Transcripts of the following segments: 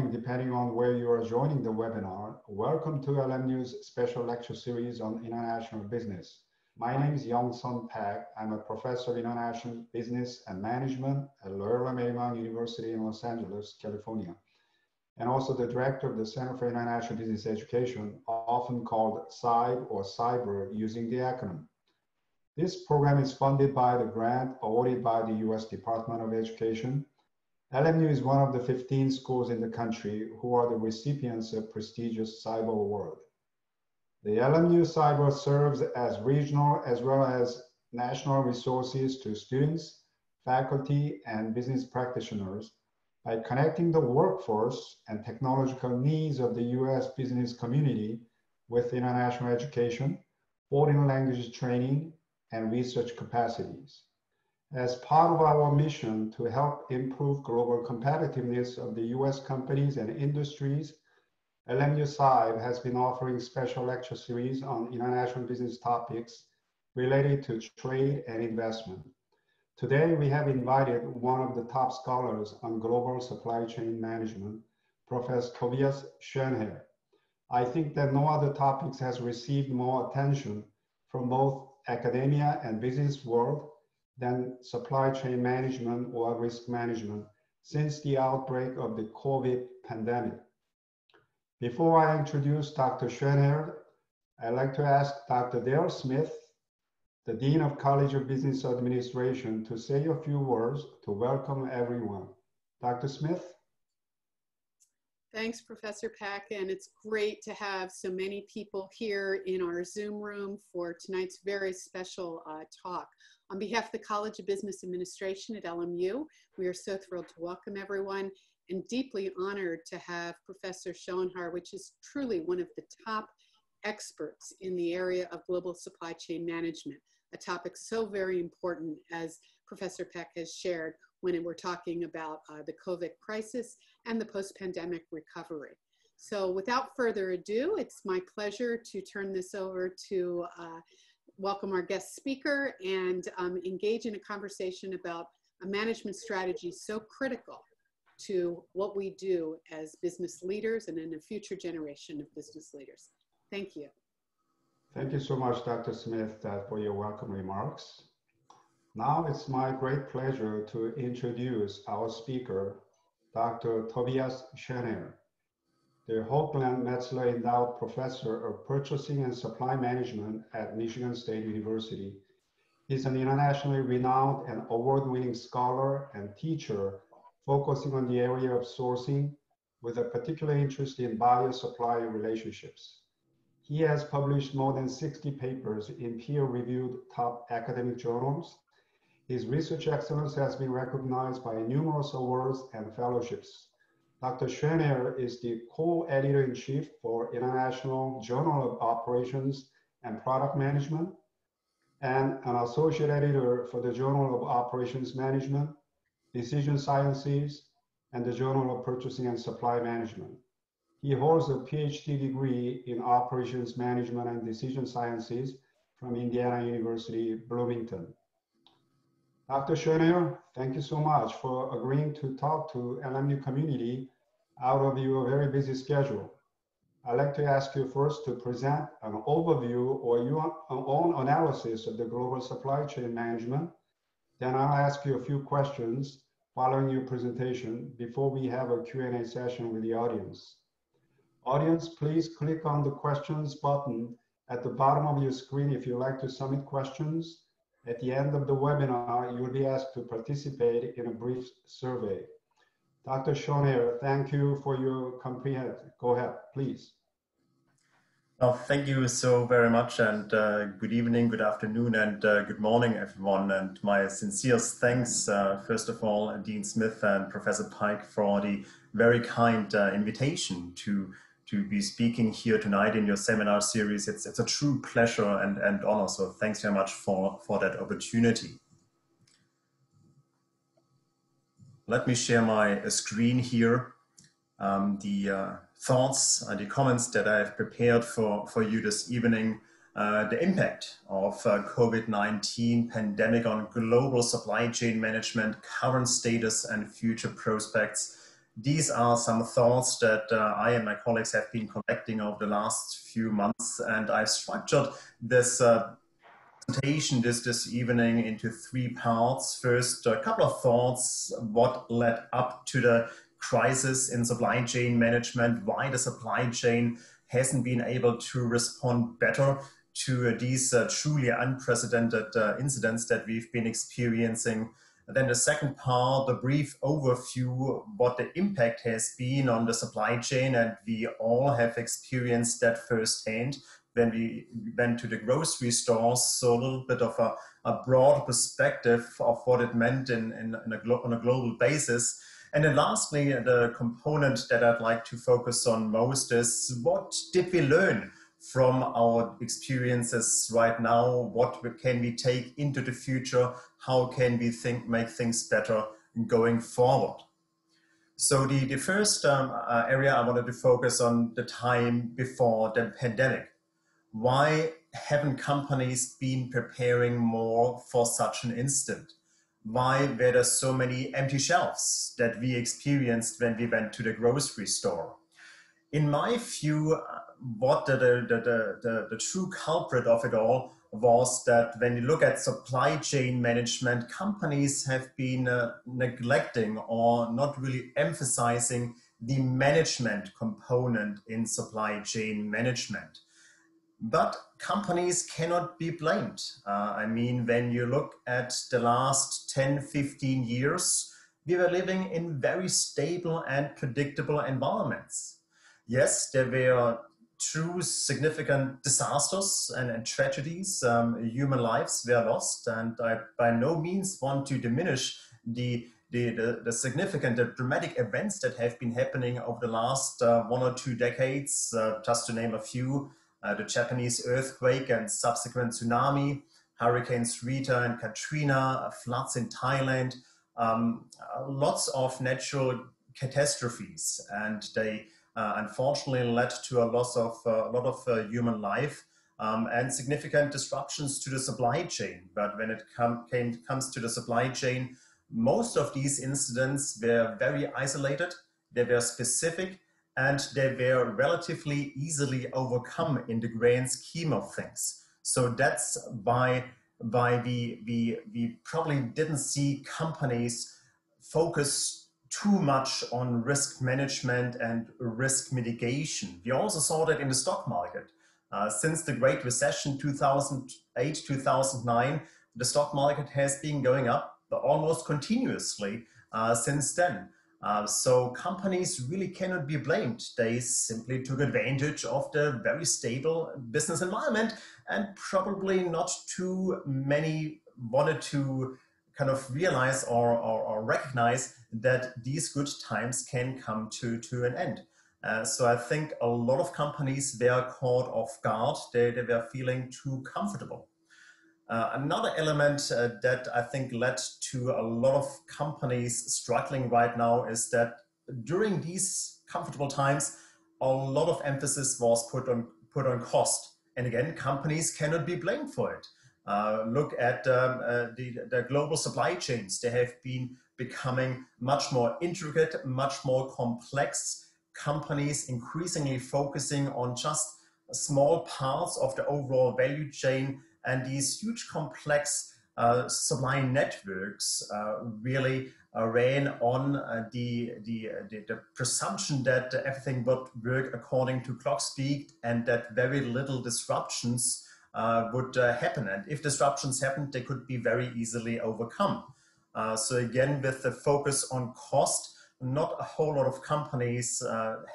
morning, depending on where you are joining the webinar. Welcome to LMU's special lecture series on international business. My name is Yongsun Paik. I'm a professor of international business and management at Loyola Marymount University in Los Angeles, California, and also the director of the Center for International Business Education, often called CIBE or CIBER using the acronym. This program is funded by the grant awarded by the US Department of Education LMU is one of the 15 schools in the country who are the recipients of prestigious CIBER award. The LMU CIBER serves as regional as well as national resources to students, faculty, and business practitioners by connecting the workforce and technological needs of the US business community with international education, foreign language training, and research capacities. As part of our mission to help improve global competitiveness of the US companies and industries, LMU CIBE has been offering special lecture series on international business topics related to trade and investment. Today, we have invited one of the top scholars on global supply chain management, Professor Tobias Schoenherr. I think that no other topics has received more attention from both academia and business world than supply chain management or risk management since the outbreak of the COVID pandemic. Before I introduce Dr. Schoenherr, I'd like to ask Dr. Dale Smith, the Dean of College of Business Administration, to say a few words to welcome everyone. Dr. Smith? Thanks, Professor Paik, and it's great to have so many people here in our Zoom room for tonight's very special uh, talk. On behalf of the College of Business Administration at LMU, we are so thrilled to welcome everyone and deeply honored to have Professor Schoenherr, which is truly one of the top experts in the area of global supply chain management, a topic so very important as Professor Paik has shared when we're talking about uh, the COVID crisis and the post-pandemic recovery. So without further ado, it's my pleasure to turn this over to uh, welcome our guest speaker and um, engage in a conversation about a management strategy so critical to what we do as business leaders and in a future generation of business leaders. Thank you. Thank you so much, Dr. Smith, uh, for your welcome remarks. Now it's my great pleasure to introduce our speaker, Dr. Tobias Schoenherr the Hoagland-Metzler Endowed Professor of Purchasing and Supply Management at Michigan State University. He's an internationally renowned and award-winning scholar and teacher focusing on the area of sourcing with a particular interest in buyer-supplier relationships. He has published more than 60 papers in peer-reviewed top academic journals. His research excellence has been recognized by numerous awards and fellowships. Dr. Schoenherr is the co-editor-in-chief for International Journal of Operations and Product Management and an associate editor for the Journal of Operations Management, Decision Sciences, and the Journal of Purchasing and Supply Management. He holds a PhD degree in Operations Management and Decision Sciences from Indiana University, Bloomington. Dr. Schoenherr, thank you so much for agreeing to talk to LMU community out of your very busy schedule. I'd like to ask you first to present an overview or your own analysis of the global supply chain management. Then I'll ask you a few questions following your presentation before we have a Q&A session with the audience. Audience, please click on the questions button at the bottom of your screen if you'd like to submit questions at the end of the webinar, you will be asked to participate in a brief survey. Dr. Schoenherr, thank you for your comprehensive. Go ahead, please. Well, thank you so very much, and uh, good evening, good afternoon, and uh, good morning, everyone. And my sincerest thanks, uh, first of all, Dean Smith and Professor Paik for the very kind uh, invitation to to be speaking here tonight in your seminar series. It's, it's a true pleasure and, and honor. So thanks very much for, for that opportunity. Let me share my screen here. Um, the uh, thoughts and the comments that I have prepared for, for you this evening, uh, the impact of uh, COVID-19 pandemic on global supply chain management, current status and future prospects, these are some thoughts that uh, I and my colleagues have been collecting over the last few months, and I've structured this uh, presentation this, this evening into three parts. First, a couple of thoughts, what led up to the crisis in supply chain management, why the supply chain hasn't been able to respond better to uh, these uh, truly unprecedented uh, incidents that we've been experiencing. Then the second part, a brief overview, what the impact has been on the supply chain, and we all have experienced that firsthand when we went to the grocery stores. So a little bit of a, a broad perspective of what it meant in, in, in a on a global basis. And then lastly, the component that I'd like to focus on most is what did we learn from our experiences right now? What can we take into the future? How can we think, make things better going forward? So the, the first um, uh, area I wanted to focus on the time before the pandemic. Why haven't companies been preparing more for such an instant? why were there so many empty shelves that we experienced when we went to the grocery store? In my view, uh, what the, the, the, the, the true culprit of it all was that when you look at supply chain management, companies have been uh, neglecting or not really emphasizing the management component in supply chain management. But companies cannot be blamed. Uh, I mean, when you look at the last 10, 15 years, we were living in very stable and predictable environments. Yes, there were true significant disasters and, and tragedies. Um, human lives were lost, and I by no means want to diminish the the, the, the, significant, the dramatic events that have been happening over the last uh, one or two decades, uh, just to name a few, uh, the Japanese earthquake and subsequent tsunami, Hurricanes Rita and Katrina, uh, floods in Thailand, um, uh, lots of natural catastrophes, and they unfortunately led to a loss of uh, a lot of uh, human life um, and significant disruptions to the supply chain. But when it com- came, comes to the supply chain, most of these incidents were very isolated. They were specific and they were relatively easily overcome in the grand scheme of things. So that's why, why we, we, we probably didn't see companies focus too much on risk management and risk mitigation. We also saw that in the stock market. Uh, since the Great Recession 2008 2009, the stock market has been going up almost continuously uh, since then. Uh, so companies really cannot be blamed. They simply took advantage of the very stable business environment and probably not too many wanted to kind of realize or, or, or recognize that these good times can come to, to an end. Uh, so I think a lot of companies were caught off guard. They, they were feeling too comfortable. Uh, another element uh, that I think led to a lot of companies struggling right now is that during these comfortable times, a lot of emphasis was put on put on cost. And again, companies cannot be blamed for it. Uh, look at um, uh, the, the global supply chains; they have been becoming much more intricate, much more complex. Companies increasingly focusing on just small parts of the overall value chain and these huge complex uh, supply networks uh, really uh, ran on uh, the, the, the, the, presumption that everything would work according to clock speed and that very little disruptions uh, would uh, happen. And if disruptions happened, they could be very easily overcome. So again, with the focus on cost, not a whole lot of companies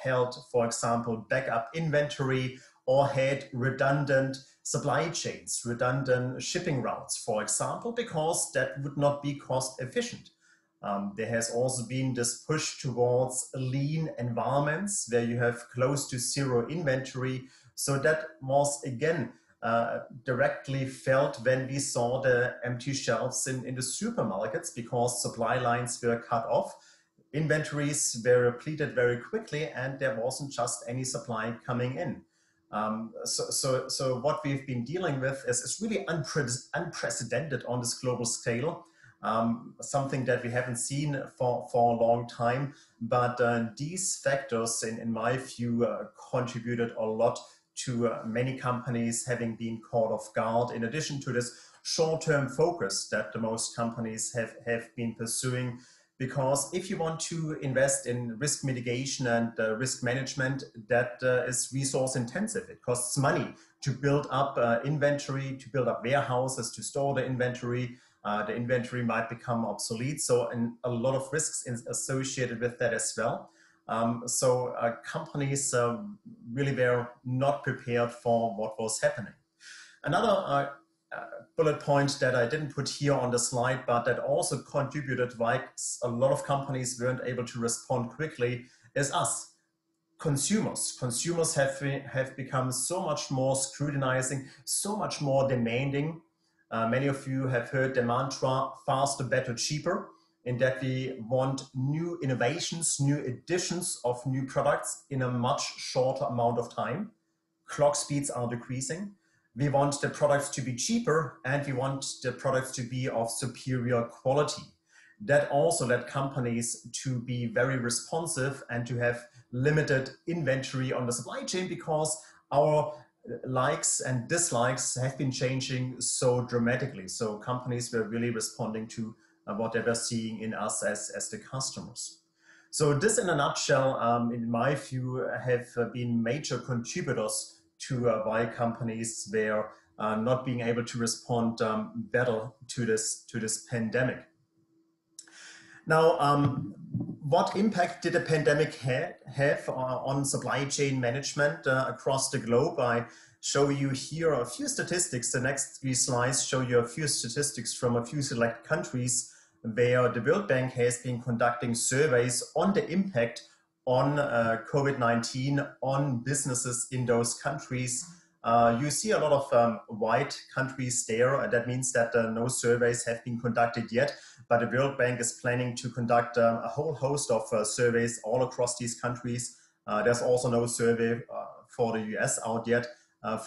held, for example, backup inventory or had redundant supply chains, redundant shipping routes, for example, because that would not be cost efficient. Um, there has also been this push towards lean environments where you have close to zero inventory. So that was again uh, directly felt when we saw the empty shelves in, in the supermarkets because supply lines were cut off. Inventories were depleted very quickly, and there wasn't just any supply coming in. Um, so, so, so what we've been dealing with is, is really unpre unprecedented on this global scale. um, something that we haven't seen for, for a long time. But uh, these factors, in, in my view, uh, contributed a lot to uh, many companies having been caught off guard, in addition to this short-term focus that the most companies have, have been pursuing. Because if you want to invest in risk mitigation and uh, risk management, that uh, is resource intensive. It costs money to build up uh, inventory, to build up warehouses, to store the inventory. Uh, the inventory might become obsolete. So, and a lot of risks is associated with that as well. Um, so uh, companies uh, really were not prepared for what was happening. Another uh, uh, bullet point that I didn't put here on the slide, but that also contributed why a lot of companies weren't able to respond quickly is us, consumers. Consumers have, have become so much more scrutinizing, so much more demanding. Uh, many of you have heard the mantra faster, better, cheaper in that we want new innovations, new additions of new products in a much shorter amount of time. Clock speeds are decreasing. We want the products to be cheaper and we want the products to be of superior quality. That also led companies to be very responsive and to have limited inventory on the supply chain because our likes and dislikes have been changing so dramatically. So companies were really responding to what they were seeing in us as, as the customers. So this in a nutshell, um, in my view, have uh, been major contributors to uh, why companies were uh, not being able to respond um, better to this, to this pandemic. Now, um, what impact did the pandemic ha have on supply chain management uh, across the globe? I show you here a few statistics. The next three slides show you a few statistics from a few select countries where the World Bank has been conducting surveys on the impact on uh, COVID-19 on businesses in those countries. Uh, you see a lot of um, white countries there. And that means that uh, no surveys have been conducted yet, but the World Bank is planning to conduct um, a whole host of uh, surveys all across these countries. Uh, there's also no survey uh, for the US out yet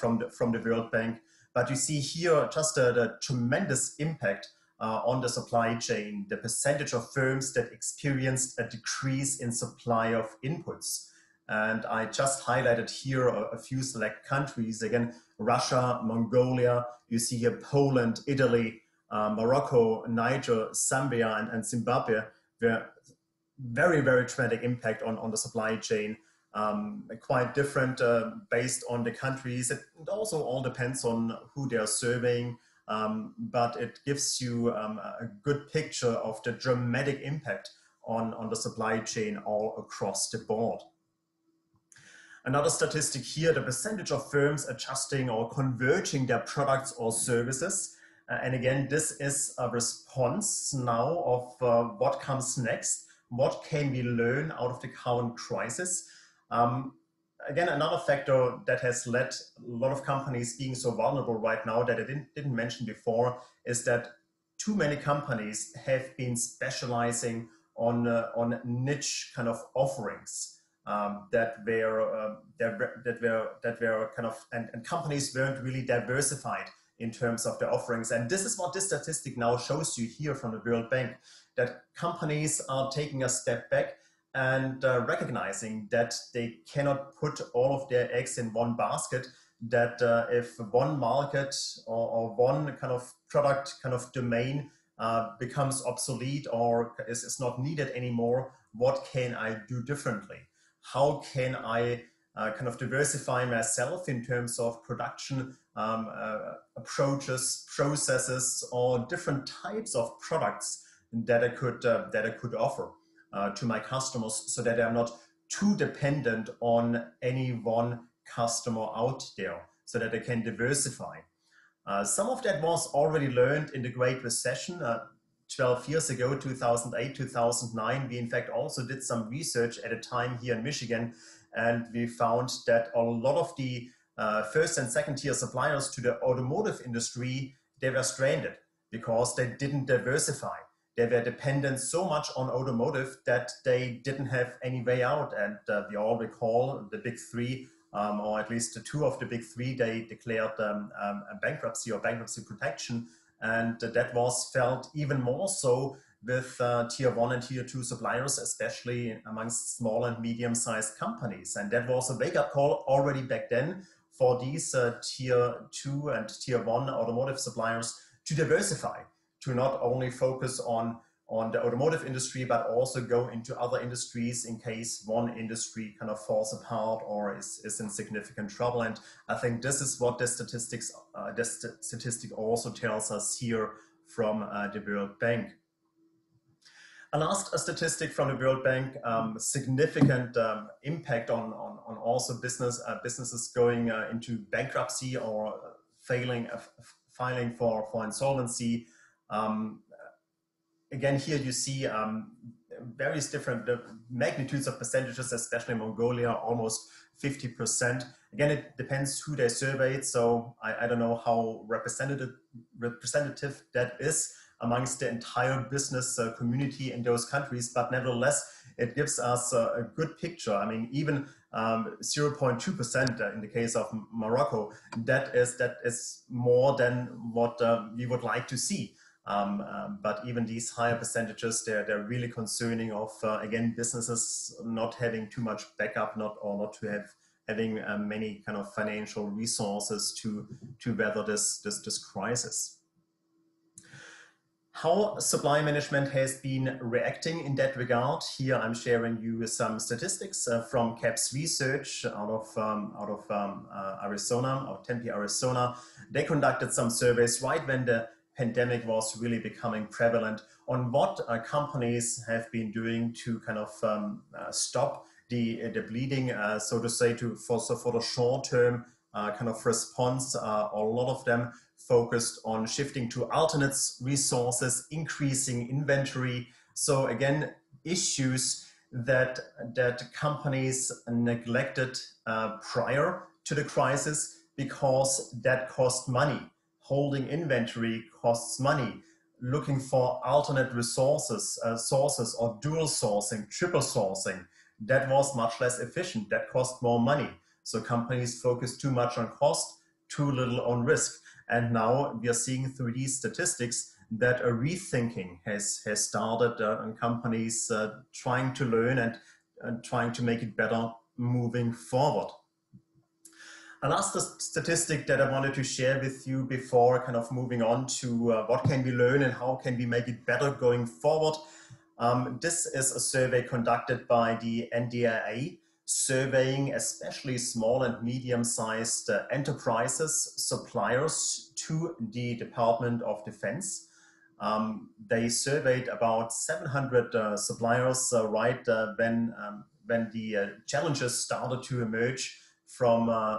from, the, from the World Bank. But you see here just the tremendous impact uh, on the supply chain, the percentage of firms that experienced a decrease in supply of inputs. And I just highlighted here a, a, few select countries. Again, Russia, Mongolia, you see here Poland, Italy, uh, Morocco, Niger, Zambia, and, and Zimbabwe, where very, very traumatic impact on, on the supply chain. Um, quite different uh, based on the countries. It also all depends on who they're surveying, um, but it gives you um, a good picture of the dramatic impact on, on the supply chain all across the board. Another statistic here, the percentage of firms adjusting or converging their products or services. Uh, and again, this is a response now of uh, what comes next. What can we learn out of the current crisis? Um, again, another factor that has led a lot of companies being so vulnerable right now that I didn't, didn't mention before is that too many companies have been specializing on, uh, on niche kind of offerings um, that were that, that were that were kind of and, and companies weren't really diversified in terms of their offerings. And this is what this statistic now shows you here from the World Bank that companies are taking a step back and uh, recognizing that they cannot put all of their eggs in one basket that uh, if one market or, or, one kind of product kind of domain uh, becomes obsolete or is, is, not needed anymore what can i do differently? How can i uh, kind of diversify myself in terms of production um, uh, approaches processes or different types of products that i could uh, that i could offer uh, to my customers so that I'm not too dependent on any one customer out there so that I can diversify. Uh, some of that was already learned in the Great Recession. Uh, 12 years ago, 2008, 2009, we in fact also did some research at a time here in Michigan, and we found that a lot of the uh, first and second tier suppliers to the automotive industry, they were stranded because they didn't diversify they were dependent so much on automotive that they didn't have any way out. And uh, we all recall the big three, um, or at least the two of the big three, they declared um, um, bankruptcy or bankruptcy protection. And that was felt even more so with uh, tier one and tier two suppliers, especially amongst small and medium sized companies. And that was a wake up call already back then for these uh, tier two and tier one automotive suppliers to diversify, to not only focus on on the automotive industry, but also go into other industries in case one industry kind of falls apart or is, is in significant trouble. And I think this is what the statistics, uh, the st statistic also tells us here from uh, the World Bank. A last statistic from the World Bank, um, significant um, impact on, on, on, also business uh, businesses going uh, into bankruptcy or failing, uh, filing for, for insolvency. Um, again, here you see um, various different uh, magnitudes of percentages, especially in Mongolia, almost 50%. Again, it depends who they surveyed, so I, I don't know how representative, representative that is amongst the entire business uh, community in those countries, but nevertheless, it gives us a, good picture. I mean, even 0.2% um, in the case of Morocco, that is, that is more than what uh, we would like to see. Um, um, but even these higher percentages, they're, they're really concerning of, uh, again, businesses not having too much backup, not or not to have having uh, many kind of financial resources to, to weather this, this, this crisis. How supply management has been reacting in that regard. Here I'm sharing you some statistics uh, from CAPS research out of, um, out of um, uh, Arizona, or Tempe, Arizona. They conducted some surveys right when the pandemic was really becoming prevalent on what uh, companies have been doing to kind of um, uh, stop the, uh, the bleeding, uh, so to say, to for, so for the short term uh, kind of response. a lot of them focused on shifting to alternates resources, increasing inventory. So again, issues that that companies neglected prior to the crisis because that cost money holding inventory costs money. Looking for alternate resources, uh, sources or dual sourcing, triple sourcing, that was much less efficient. That cost more money. So companies focus too much on cost, too little on risk. And now we are seeing through these statistics that a rethinking has, has started uh, on companies uh, trying to learn and, and trying to make it better moving forward. A last statistic that I wanted to share with you before kind of moving on to uh, what can we learn and how can we make it better going forward. Um, this is a survey conducted by the NDIA, surveying especially small and medium-sized uh, enterprises, suppliers to the Department of Defense. Um, they surveyed about 700 uh, suppliers uh, right uh, when, um, when the uh, challenges started to emerge from uh,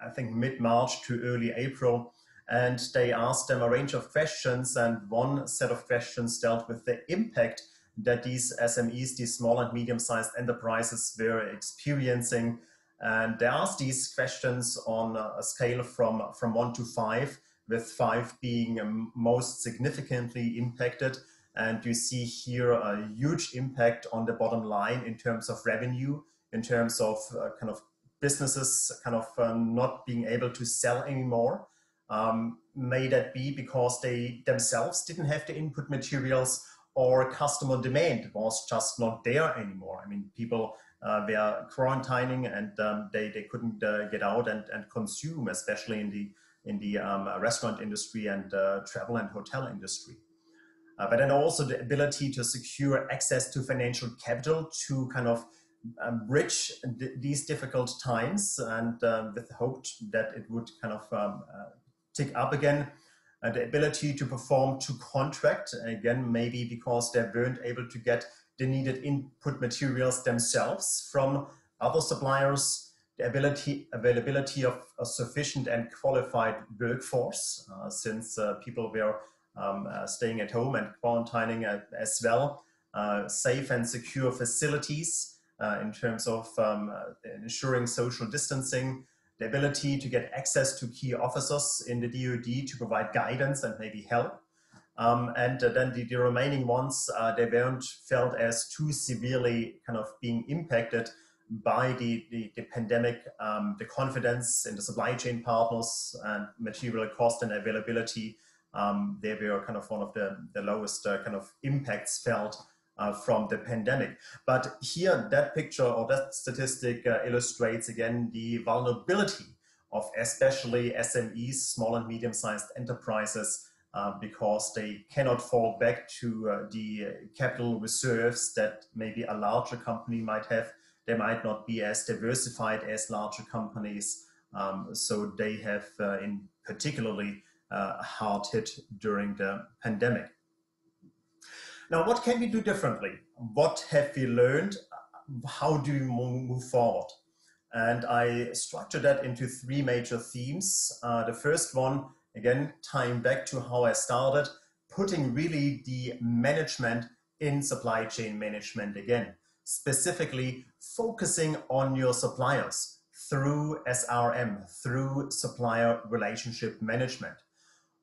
I think mid-March to early April. And they asked them a range of questions and one set of questions dealt with the impact that these SMEs, these small and medium-sized enterprises were experiencing. And they asked these questions on a scale from, from one to five, with five being um, most significantly impacted. And you see here a huge impact on the bottom line in terms of revenue, in terms of uh, kind of businesses kind of um, not being able to sell anymore. Um, may that be because they themselves didn't have the input materials or customer demand was just not there anymore. I mean, people uh, were quarantining and um, they, they couldn't uh, get out and, and consume, especially in the, in the um, restaurant industry and uh, travel and hotel industry. Uh, but then also the ability to secure access to financial capital to kind of um, bridge these difficult times and uh, with hope that it would kind of um, uh, tick up again. Uh, the ability to perform to contract, again, maybe because they weren't able to get the needed input materials themselves from other suppliers, the ability, availability of a sufficient and qualified workforce, uh, since uh, people were um, uh, staying at home and quarantining as well, safe and secure facilities, uh, in terms of um, uh, ensuring social distancing, the ability to get access to key officers in the DoD to provide guidance and maybe help. Um, and uh, then the, the, remaining ones, uh, they weren't felt as too severely kind of being impacted by the, the, the pandemic, um, the confidence in the supply chain partners and material cost and availability um, they were kind of one of the, the lowest uh, kind of impacts felt uh, from the pandemic. But here, that picture or that statistic uh, illustrates again the vulnerability of especially SMEs, small and medium sized enterprises, uh, because they cannot fall back to uh, the capital reserves that maybe a larger company might have. They might not be as diversified as larger companies. Um, so they have, uh, in particularly, hard hit during the pandemic. Now, what can we do differently? What have we learned? How do we move forward? And I structured that into three major themes. Uh, the first one, again, tying back to how I started, putting really the management in supply chain management again, specifically focusing on your suppliers through SRM, through supplier relationship management.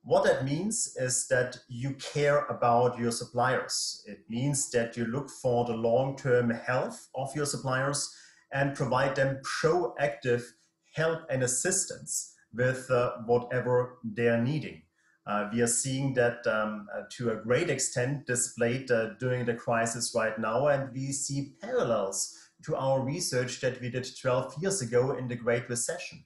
What that means is that you care about your suppliers. It means that you look for the long-term health of your suppliers and provide them proactive help and assistance with uh, whatever they're needing. Uh, we are seeing that um, uh, to a great extent displayed uh, during the crisis right now, and we see parallels to our research that we did 12 years ago in the Great Recession.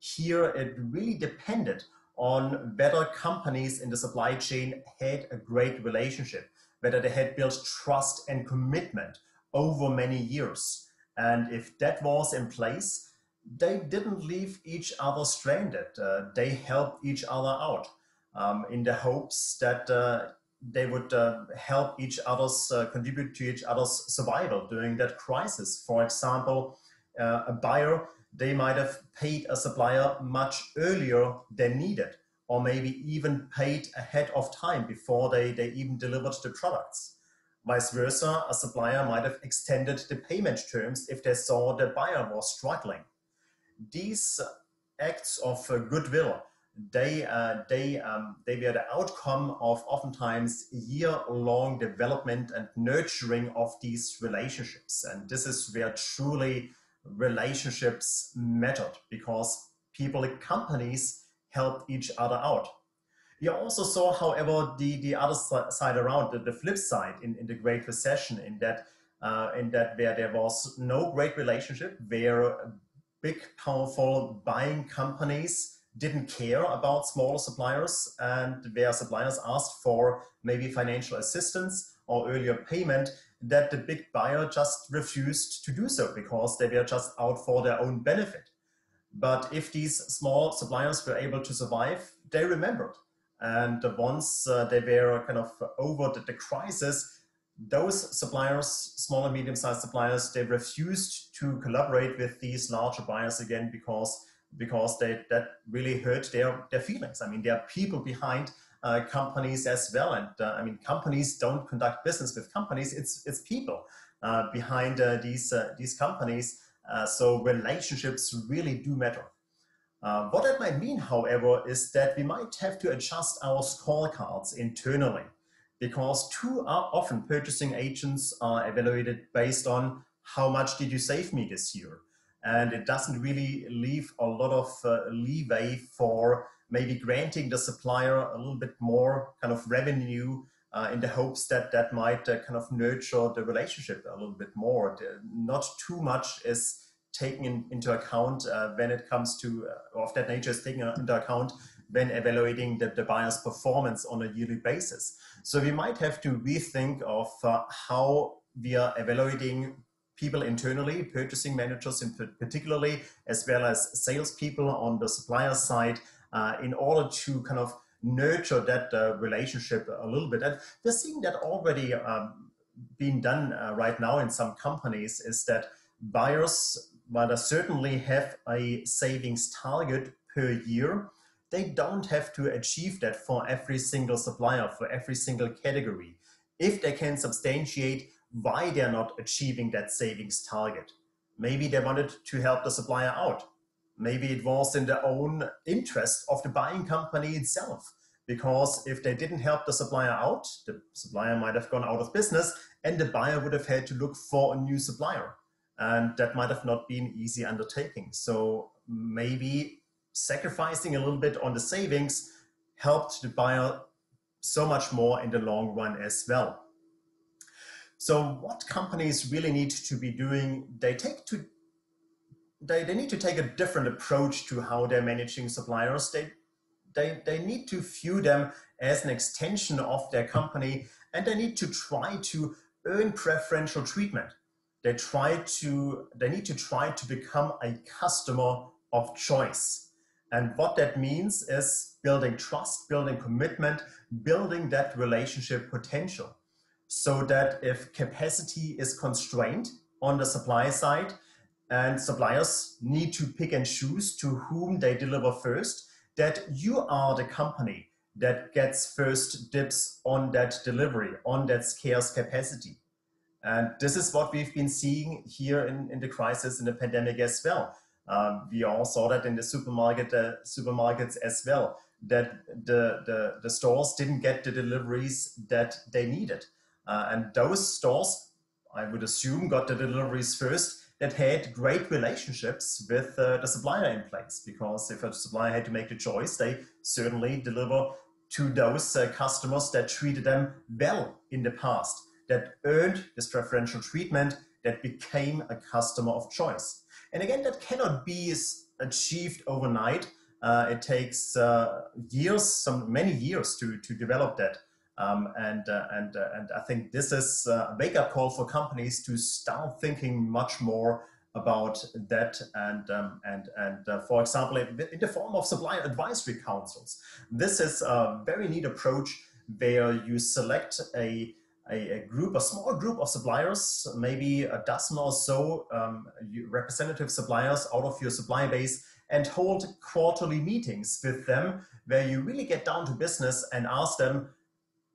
Here, it really depended on whether companies in the supply chain had a great relationship, whether they had built trust and commitment over many years. And if that was in place, they didn't leave each other stranded. Uh, they helped each other out um, in the hopes that uh, they would uh, help each other's, uh, contribute to each other's survival during that crisis. For example, uh, a buyer they might have paid a supplier much earlier than needed, or maybe even paid ahead of time before they, they even delivered the products. Vice versa, a supplier might have extended the payment terms if they saw the buyer was struggling. These acts of uh, goodwill, they, uh, they, um, they were the outcome of oftentimes year-long development and nurturing of these relationships. And this is where truly relationships mattered because people and companies helped each other out. We also saw, however, the, the other side around, the, the flip side in, in the Great Recession, in that, uh, in that where there was no great relationship, where big, powerful buying companies didn't care about smaller suppliers and where suppliers asked for maybe financial assistance or earlier payment, that the big buyer just refused to do so because they were just out for their own benefit. But if these small suppliers were able to survive, they remembered. And once uh, they were kind of over the, the, crisis, those suppliers, small and medium sized suppliers, they refused to collaborate with these larger buyers again because, because they, that really hurt their, their feelings. I mean, there are people behind uh, companies as well. And uh, I mean, companies don't conduct business with companies, it's, it's people uh, behind uh, these, uh, these companies. Uh, so relationships really do matter. what that might mean, however, is that we might have to adjust our scorecards internally because too often purchasing agents are evaluated based on how much did you save me this year? And it doesn't really leave a lot of leeway for maybe granting the supplier a little bit more kind of revenue uh, in the hopes that that might uh, kind of nurture the relationship a little bit more. Not too much is taken in, into account uh, when it comes to, uh, of that nature is taken into account when evaluating the, the buyer's performance on a yearly basis. So we might have to rethink of uh, how we are evaluating people internally, purchasing managers in particularly, as well as salespeople on the supplier side, uh, in order to kind of nurture that uh, relationship a little bit. And we're seeing that already um, being done uh, right now in some companies is that buyers, while they certainly have a savings target per year, they don't have to achieve that for every single supplier, for every single category. If they can substantiate why they're not achieving that savings target. Maybe they wanted to help the supplier out. Maybe it was in their own interest of the buying company itself. Because if they didn't help the supplier out, the supplier might have gone out of business and the buyer would have had to look for a new supplier. And that might have not been easy undertaking. So maybe sacrificing a little bit on the savings helped the buyer so much more in the long run as well. So what companies really need to be doing, they take to they, they need to take a different approach to how they're managing suppliers. They, they, they need to view them as an extension of their company and they need to try to earn preferential treatment. They try to they need to try to become a customer of choice. And what that means is building trust, building commitment, building that relationship potential. So that if capacity is constrained on the supply side, and suppliers need to pick and choose to whom they deliver first, that you are the company that gets first dibs on that delivery, on that scarce capacity. And this is what we've been seeing here in, in the crisis, in the pandemic as well. Um, we all saw that in the supermarket uh, supermarkets as well, that the, the, the, stores didn't get the deliveries that they needed. Uh, and those stores, I would assume, got the deliveries first that had great relationships with uh, the supplier in place because if a supplier had to make the choice, they certainly deliver to those uh, customers that treated them well in the past, that earned this preferential treatment, that became a customer of choice. And again, that cannot be achieved overnight. Uh, it takes uh, years, some many years to, to develop that. Um, and, uh, and, uh, and I think this is a wake up call for companies to start thinking much more about that and um, and and uh, for example in the form of supplier advisory councils. This is a very neat approach where you select a, a, a group a small group of suppliers maybe a dozen or so um, representative suppliers out of your supply base and hold quarterly meetings with them where you really get down to business and ask them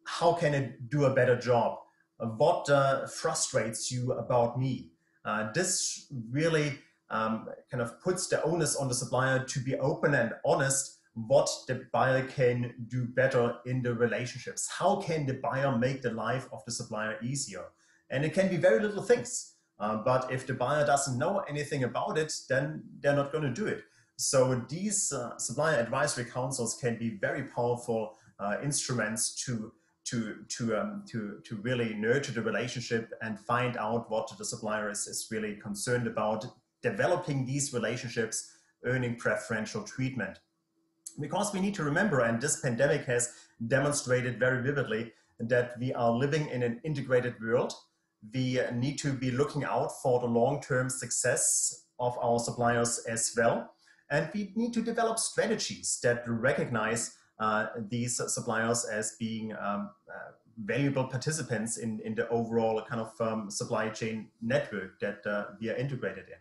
how can it do a better job? What uh, frustrates you about me? Uh, this really um, kind of puts the onus on the supplier to be open and honest what the buyer can do better in the relationships. How can the buyer make the life of the supplier easier? And it can be very little things. Uh, but if the buyer doesn't know anything about it, then they're not going to do it. So these uh, supplier advisory councils can be very powerful uh, instruments to to to um, to to really nurture the relationship and find out what the supplier is, is really concerned about developing these relationships earning preferential treatment. Because we need to remember and this pandemic has demonstrated very vividly that we are living in an integrated world. We need to be looking out for the long-term success of our suppliers as well. And we need to develop strategies that recognize these suppliers as being um, uh, valuable participants in, in the overall kind of um, supply chain network that uh, we are integrated in.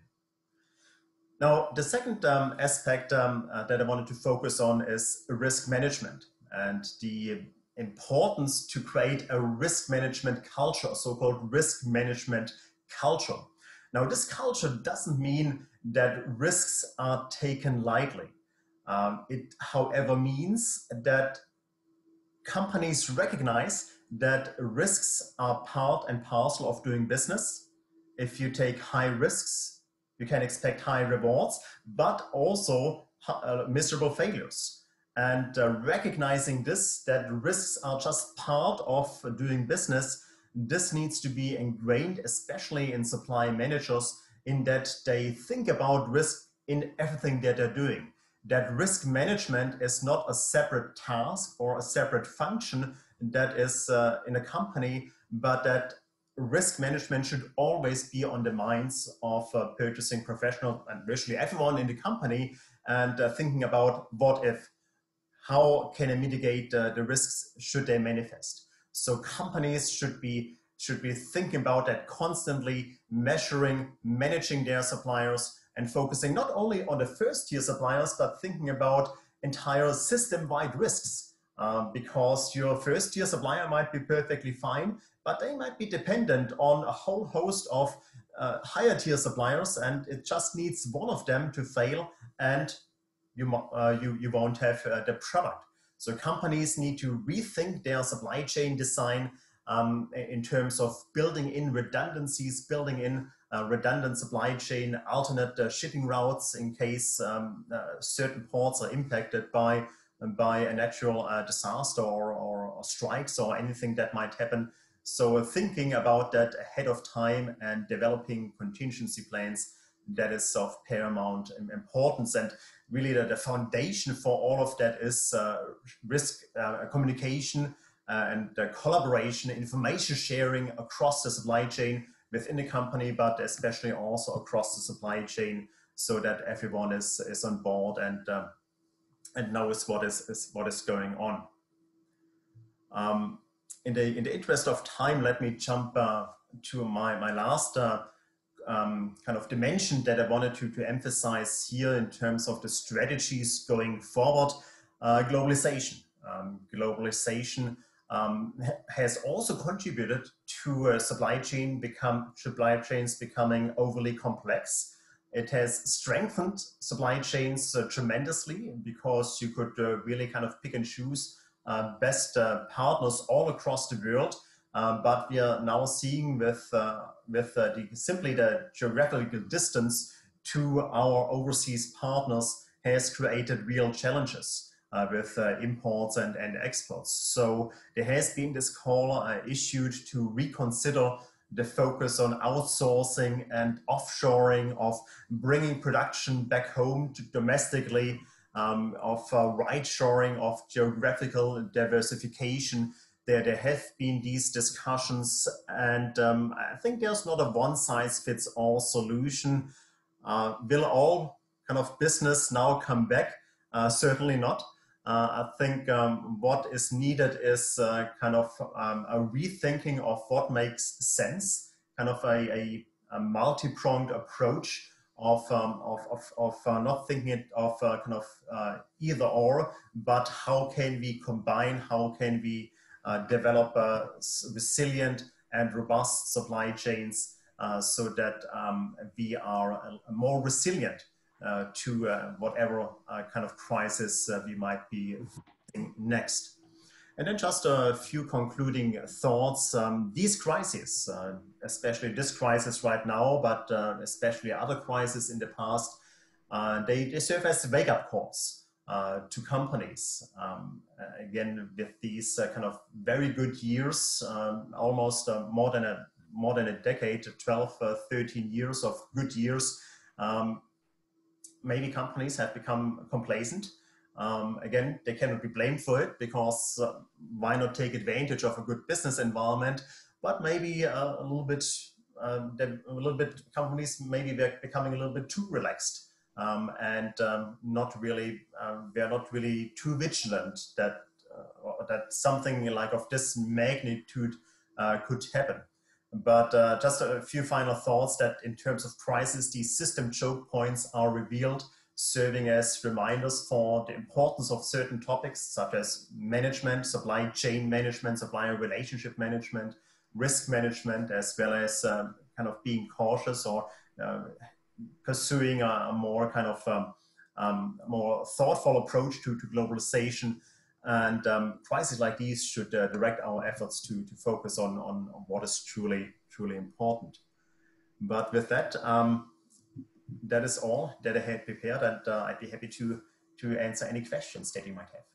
Now, the second um, aspect um, uh, that I wanted to focus on is risk management and the importance to create a risk management culture, so-called risk management culture. Now, this culture doesn't mean that risks are taken lightly. Um, it, however, means that companies recognize that risks are part and parcel of doing business. If you take high risks, you can expect high rewards, but also uh, miserable failures. And uh, recognizing this, that risks are just part of doing business, this needs to be ingrained, especially in supply managers, in that they think about risk in everything that they're doing that risk management is not a separate task or a separate function that is uh, in a company, but that risk management should always be on the minds of uh, purchasing professionals and virtually everyone in the company and uh, thinking about what if, how can I mitigate uh, the risks should they manifest. So companies should be should be thinking about that constantly, measuring, managing their suppliers, and focusing not only on the first tier suppliers, but thinking about entire system-wide risks. Um, because your first tier supplier might be perfectly fine, but they might be dependent on a whole host of uh, higher tier suppliers, and it just needs one of them to fail, and you, uh, you, you won't have uh, the product. So companies need to rethink their supply chain design um, in terms of building in redundancies, building in redundant supply chain, alternate uh, shipping routes in case um, uh, certain ports are impacted by by a natural uh, disaster or, or, or, strikes or anything that might happen. So thinking about that ahead of time and developing contingency plans, that is of paramount importance. And really the, the foundation for all of that is uh, risk uh, communication uh, and collaboration, information sharing across the supply chain within the company, but especially also across the supply chain so that everyone is, is on board and, uh, and knows what is, is, what is going on. Um, in, the, in the interest of time, let me jump uh, to my, my last uh, um, kind of dimension that I wanted to, to emphasize here in terms of the strategies going forward, uh, globalization. Um, globalization um, has also contributed to a supply chain become supply chains becoming overly complex. It has strengthened supply chains uh, tremendously because you could uh, really kind of pick and choose uh, best uh, partners all across the world. But we are now seeing with uh, with uh, the, simply the geographical distance to our overseas partners has created real challenges uh, with uh, imports and, and exports. So there has been this call uh, issued to reconsider the focus on outsourcing and offshoring of bringing production back home domestically, um, of uh, right shoring, of geographical diversification. There, there have been these discussions, and um, I think there's not a one size fits all solution. Uh, will all kind of business now come back? Uh, certainly not. Uh, I think um, what is needed is uh, kind of um, a rethinking of what makes sense, kind of a, a, a multi-pronged approach of, um, of, of, of uh, not thinking it of uh, kind of uh, either or, but how can we combine, how can we uh, develop resilient and robust supply chains so that um, we are more resilient to uh, whatever uh, kind of crisis we might be next. And then just a few concluding thoughts. Um, these crises, uh, especially this crisis right now, but uh, especially other crises in the past, uh, they, they serve as wake-up calls to companies. Um, again, with these kind of very good years, um, almost more than a more than a decade, 12, 13 years of good years, um, maybe companies have become complacent. Um, again, they cannot be blamed for it because uh, why not take advantage of a good business environment? But maybe uh, a little bit, uh, a little bit companies maybe they're becoming a little bit too relaxed um, and um, not really, um, they're not really too vigilant that uh, that something like of this magnitude uh, could happen. But uh, just a few final thoughts that in terms of crisis, these system choke points are revealed, serving as reminders for the importance of certain topics such as management, supply chain management, supplier relationship management, risk management, as well as um, kind of being cautious or uh, pursuing a, a, more kind of um, um, more thoughtful approach to, to globalization and um, crises like these should uh, direct our efforts to, to focus on, on, on, what is truly, truly important. But with that, um, that is all that I had prepared and uh, I'd be happy to, to answer any questions that you might have.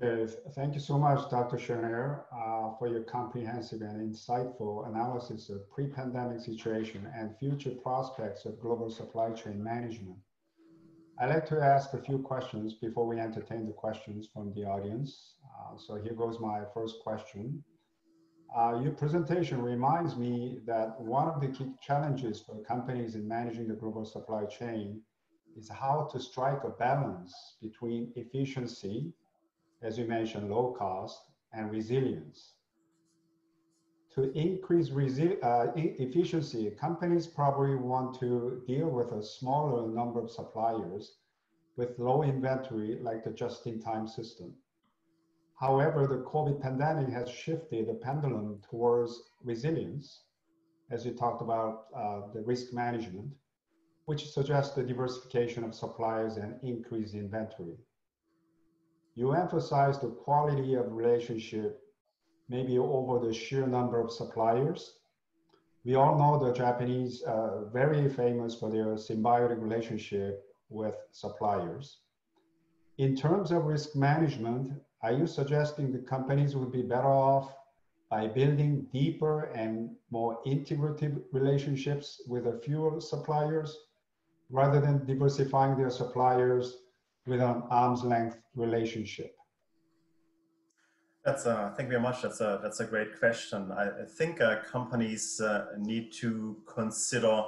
Okay, thank you so much, Dr. Schoenherr, uh, for your comprehensive and insightful analysis of pre-pandemic situation and future prospects of global supply chain management. I'd like to ask a few questions before we entertain the questions from the audience. Uh, so here goes my first question. Uh, your presentation reminds me that one of the key challenges for companies in managing the global supply chain is how to strike a balance between efficiency, as you mentioned, low cost, and resilience to increase uh, efficiency, companies probably want to deal with a smaller number of suppliers with low inventory like the just-in-time system. However, the COVID pandemic has shifted the pendulum towards resilience, as you talked about uh, the risk management, which suggests the diversification of suppliers and increased inventory. You emphasize the quality of relationship maybe over the sheer number of suppliers. We all know the Japanese are very famous for their symbiotic relationship with suppliers. in terms of risk management, are you suggesting the companies would be better off by building deeper and more integrative relationships with a few suppliers rather than diversifying their suppliers with an arm's length relationship? That's uh, thank you very much. That's a that's a great question. I, think uh, companies uh, need to consider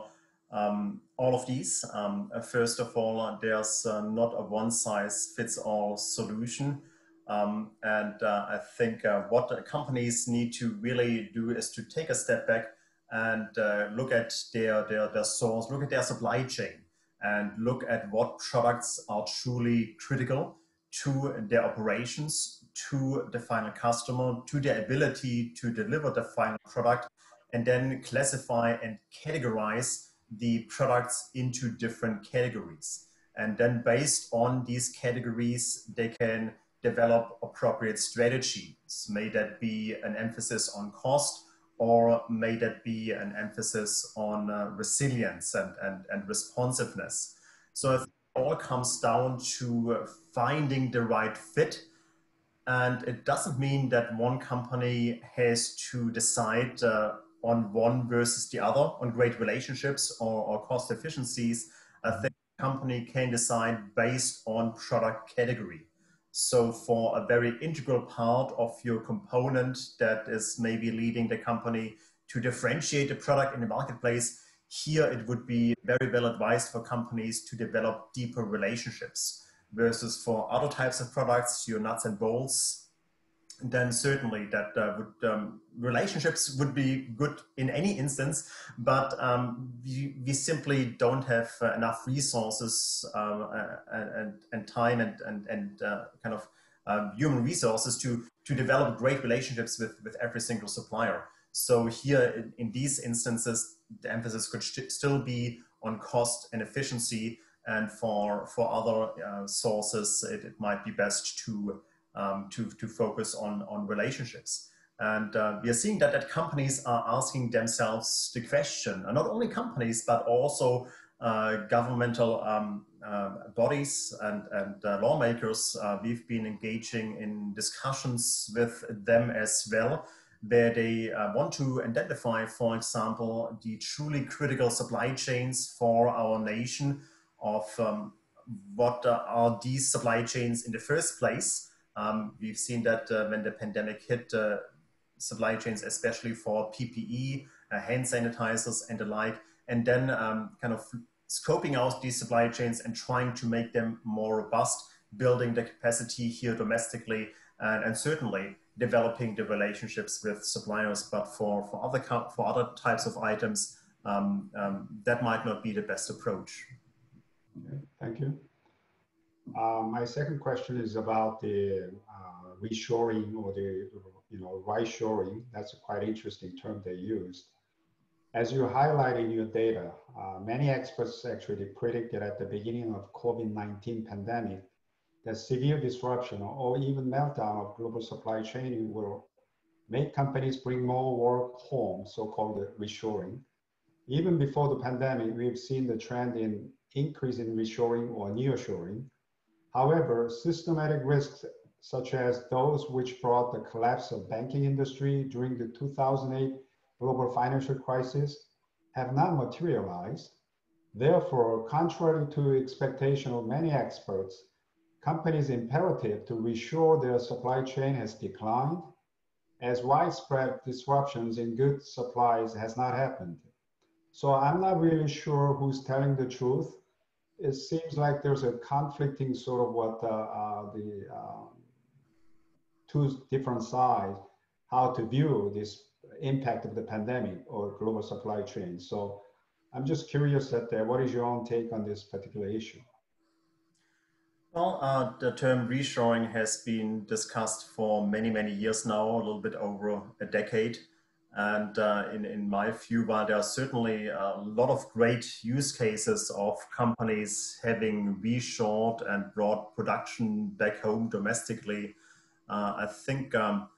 um, all of these. Um, uh, first of all, there's uh, not a one size fits all solution. Um, and I think what companies need to really do is to take a step back and look at their, their, their source, look at their supply chain, and look at what products are truly critical to their operations, to the final customer, to their ability to deliver the final product, and then classify and categorize the products into different categories. And then based on these categories, they can develop appropriate strategies. May that be an emphasis on cost or may that be an emphasis on uh, resilience and, and, and responsiveness. So it all comes down to uh, finding the right fit. And it doesn't mean that one company has to decide uh, on one versus the other on great relationships or, or cost efficiencies. I think a company can decide based on product category. So for a very integral part of your component that is maybe leading the company to differentiate the product in the marketplace, here it would be very well advised for companies to develop deeper relationships versus for other types of products, your nuts and bolts, then certainly that uh, would um, relationships would be good in any instance, but um, we, we simply don't have uh, enough resources um, and, and time and, and, and uh, kind of um, human resources to, to develop great relationships with, with every single supplier. So here in, in these instances, the emphasis could still be on cost and efficiency. And for, for other uh, sources, it, it might be best to um, to, to focus on, on relationships. And uh, we are seeing that, that companies are asking themselves the question, and not only companies, but also uh, governmental um, uh, bodies and, and uh, lawmakers. Uh, we've been engaging in discussions with them as well, where they uh, want to identify, for example, the truly critical supply chains for our nation of um, what are these supply chains in the first place um, we've seen that uh, when the pandemic hit, uh, supply chains, especially for PPE, uh, hand sanitizers, and the like, and then um, kind of scoping out these supply chains and trying to make them more robust, building the capacity here domestically, and, and certainly developing the relationships with suppliers. But for, for, other, for other types of items, um, um, that might not be the best approach. Okay, thank you. Uh, my second question is about the uh, reshoring or the you know right-shoring. That's a quite interesting term they used. As you highlight in your data, uh, many experts actually predicted at the beginning of COVID-19 pandemic that severe disruption or even meltdown of global supply chain will make companies bring more work home, so-called reshoring. Even before the pandemic, we've seen the trend in increase in reshoring or nearshoring However, systematic risks such as those which brought the collapse of banking industry during the 2008 global financial crisis have not materialized. Therefore, contrary to expectation of many experts, companies' imperative to reshore their supply chain has declined as widespread disruptions in goods supplies has not happened. So I'm not really sure who's telling the truth it seems like there's a conflicting sort of what uh, uh, the um, two different sides, how to view this impact of the pandemic or global supply chain. So I'm just curious that uh, what is your own take on this particular issue? Well, uh, the term reshoring has been discussed for many, many years now, a little bit over a decade. And uh, in, in my view, while there are certainly a lot of great use cases of companies having reshored and brought production back home domestically, uh, I think um,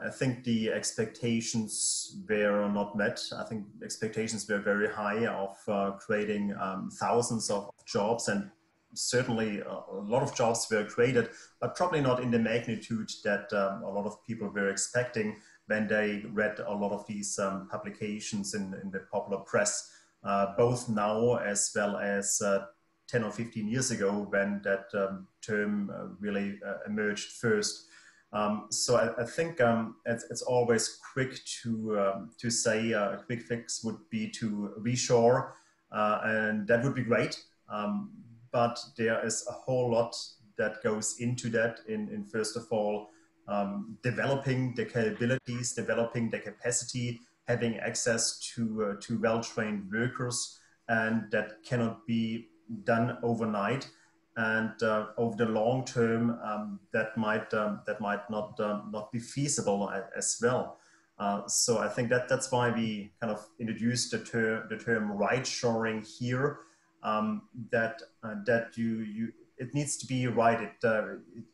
I think the expectations were not met. I think expectations were very high of uh, creating um, thousands of jobs and certainly a, lot of jobs were created, but probably not in the magnitude that um, a lot of people were expecting when they read a lot of these um, publications in, in, the popular press, uh, both now as well as uh, 10 or 15 years ago when that um, term uh, really uh, emerged first. Um, so I, I think um, it's, it's, always quick to um, to say uh, a quick fix would be to reshore, uh, and that would be great. Um, but there is a whole lot that goes into that. In, in first of all, um, developing the capabilities, developing the capacity, having access to uh, to well trained workers, and that cannot be done overnight and uh, over the long term um, that might um, that might not um, not be feasible as well. Uh, so I think that that's why we kind of introduced the term the term right shoring here. Um, that uh, that you you it needs to be right. It, uh,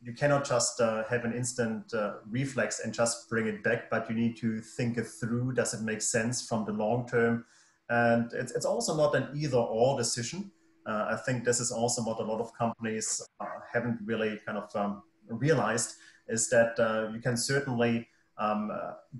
you cannot just uh, have an instant uh, reflex and just bring it back, but you need to think it through. Does it make sense from the long term? And it's, it's also not an either or decision uh, I think this is also what a lot of companies uh, haven't really kind of um, realized is that uh, you can certainly um,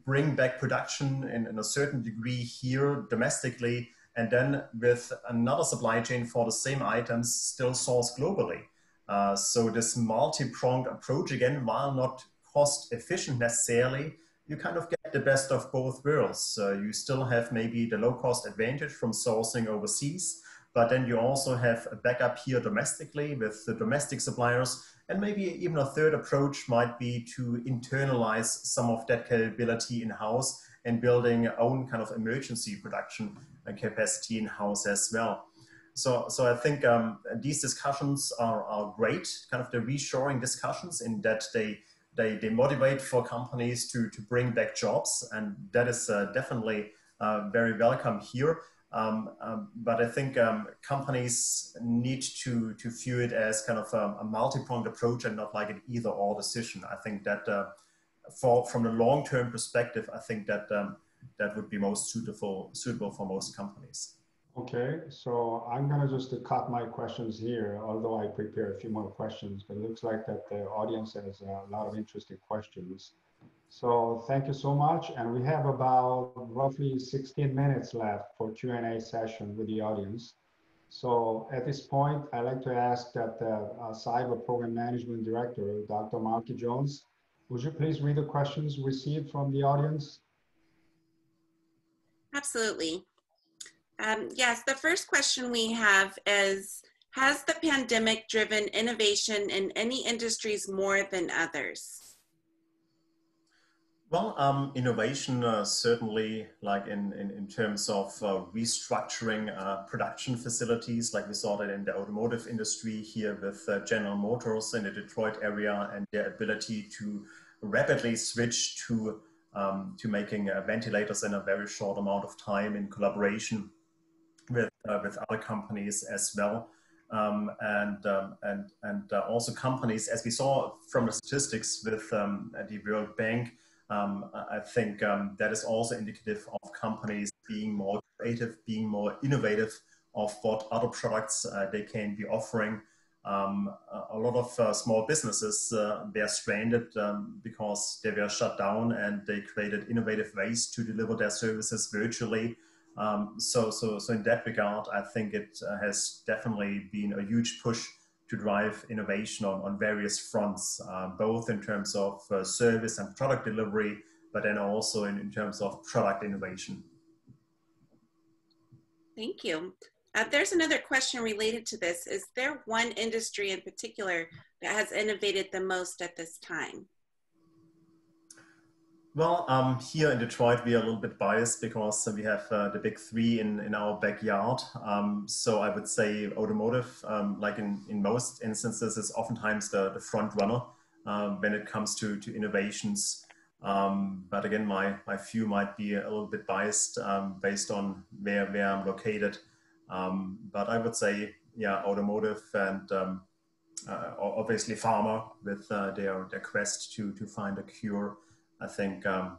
bring back production in, in, a certain degree here domestically and then with another supply chain for the same items still source globally. Uh, so this multi-pronged approach again, while not cost efficient necessarily, you kind of get the best of both worlds. You still have maybe the low cost advantage from sourcing overseas, but then you also have a backup here domestically with the domestic suppliers. And maybe even a third approach might be to internalize some of that capability in-house and building own kind of emergency production capacity in-house as well. So, so I think um, these discussions are, are great, kind of the reshoring discussions in that they, they, they motivate for companies to, to bring back jobs. And that is uh, definitely uh, very welcome here. Um, um, but I think um, companies need to, to view it as kind of a, a multi-pronged approach and not like an either or decision. I think that uh, for, from the long-term perspective, I think that um, that would be most suitable, suitable for most companies. Okay, so I'm gonna just cut my questions here, although I prepare a few more questions, but it looks like that the audience has a lot of interesting questions. So thank you so much. And we have about roughly 16 minutes left for Q&A session with the audience. So at this point, I'd like to ask that the uh, CIBER Program Management Director, Dr. Marky Jones, would you please read the questions received from the audience? Absolutely. Um, yes, the first question we have is, has the pandemic driven innovation in any industries more than others? Well, um, innovation uh, certainly, like in, in, in terms of uh, restructuring uh, production facilities, like we saw that in the automotive industry here with uh, General Motors in the Detroit area and their ability to rapidly switch to, um, to making uh, ventilators in a very short amount of time in collaboration with, uh, with other companies as well. Um, and um, and, and also companies, as we saw from the statistics with um, the World Bank, um, I think um, that is also indicative of companies being more creative, being more innovative of what other products uh, they can be offering. Um, a lot of uh, small businesses uh, they're stranded because they were shut down and they created innovative ways to deliver their services virtually. Um, so, so, so in that regard, I think it uh, has definitely been a huge push to drive innovation on, on various fronts, uh, both in terms of uh, service and product delivery, but then also in, in terms of product innovation. Thank you. Uh, there's another question related to this. Is there one industry in particular that has innovated the most at this time? Well, um, here in Detroit, we are a little bit biased because we have uh, the big three in, in our backyard. Um, so I would say automotive, um, like in, in most instances, is oftentimes the, the front runner um, when it comes to, to innovations. Um, but again, my, my view might be a little bit biased um, based on where, where I'm located. but I would say, yeah, automotive and uh, obviously pharma with uh, their, their quest to, to find a cure I think um,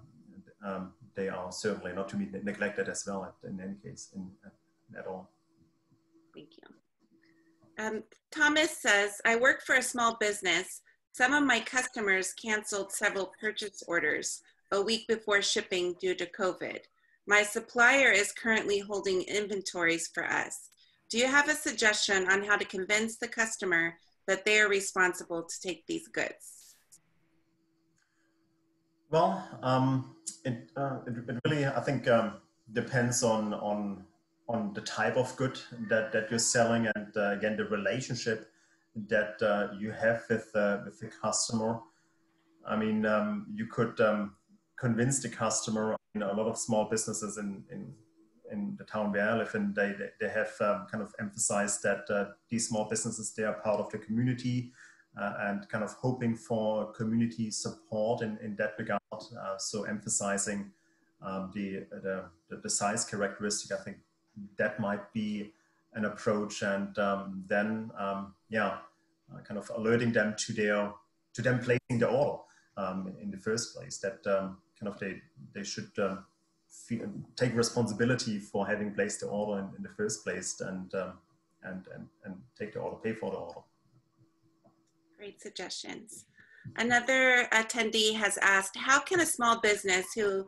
um, they are certainly not to be neglected as well in any case in, at all. Thank you. Um, Thomas says, I work for a small business. Some of my customers canceled several purchase orders a week before shipping due to COVID. My supplier is currently holding inventories for us. Do you have a suggestion on how to convince the customer that they are responsible to take these goods? Well, um, it, uh, it, it, really, I think, um, depends on on on the type of good that that you're selling, and uh, again, the relationship that uh, you have with uh, with the customer. I mean, um, you could um, convince the customer. You know, a lot of small businesses in in in the town where I live in, they they have um, kind of emphasized that uh, these small businesses they are part of the community. Uh, and kind of hoping for community support in, in that regard. Uh, so emphasizing um, the, the, the size characteristic, I think that might be an approach. And um, then, um, yeah, uh, kind of alerting them to their to them placing the order um, in the first place. That um, kind of they they should um, feel, take responsibility for having placed the order in, in the first place, and and and and take the order, pay for the order. Great suggestions. Another attendee has asked, how can a small business who